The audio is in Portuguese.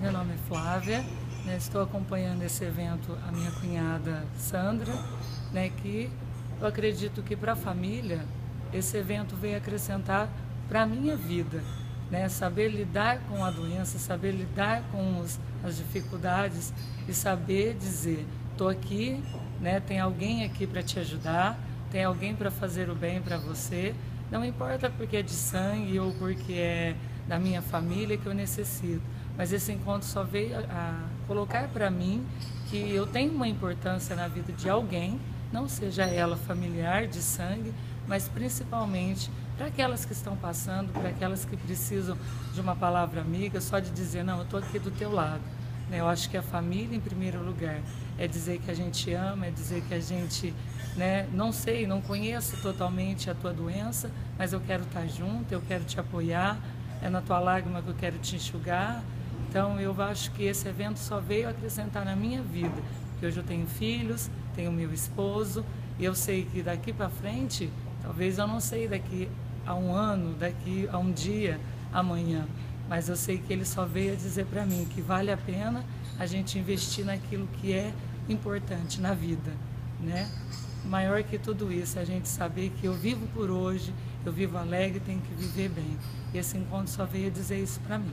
Meu nome é Flávia, né, estou acompanhando esse evento a minha cunhada Sandra, né, que eu acredito que para a família esse evento veio acrescentar para a minha vida. Né, saber lidar com a doença, saber lidar com os, as dificuldades e saber dizer: estou aqui, né, tem alguém aqui para te ajudar, tem alguém para fazer o bem para você. Não importa porque é de sangue ou porque é da minha família que eu necessito, mas esse encontro só veio a colocar para mim que eu tenho uma importância na vida de alguém, não seja ela familiar, de sangue, mas principalmente para aquelas que estão passando, para aquelas que precisam de uma palavra amiga, só de dizer: não, eu estou aqui do teu lado. Né? Eu acho que a família, em primeiro lugar, é dizer que a gente ama, é dizer que a gente, né, não sei, não conheço totalmente a tua doença, mas eu quero estar junto, eu quero te apoiar, é na tua lágrima que eu quero te enxugar. Então eu acho que esse evento só veio acrescentar na minha vida, que hoje eu tenho filhos, tenho meu esposo, e eu sei que daqui para frente, talvez eu não sei daqui a um ano, daqui a um dia, amanhã, mas eu sei que ele só veio dizer para mim que vale a pena a gente investir naquilo que é importante na vida, né? Maior que tudo isso, é a gente saber que eu vivo por hoje, eu vivo alegre, tenho que viver bem. E esse encontro só veio dizer isso para mim.